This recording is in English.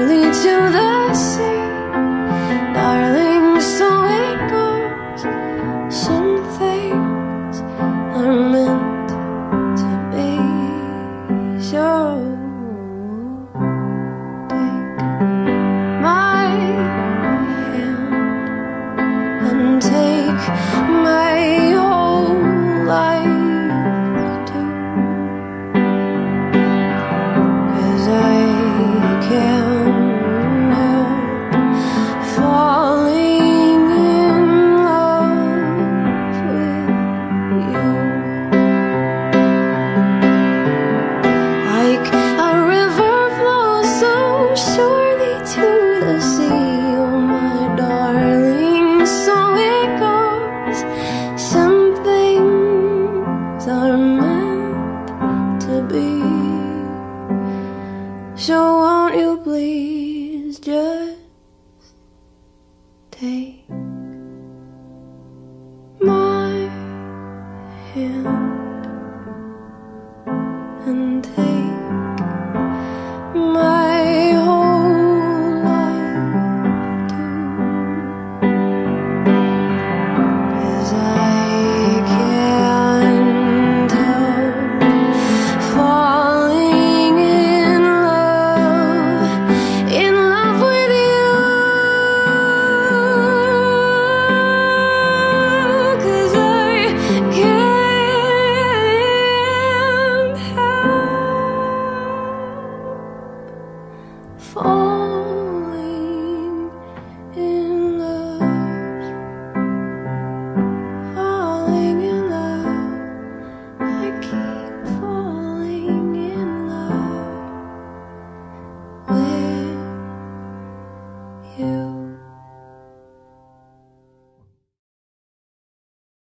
Darling to the sea. Darling, so it goes Some things are meant to be. So take my hand And take my meant to be. So won't you please just take my hand? fall.